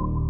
you.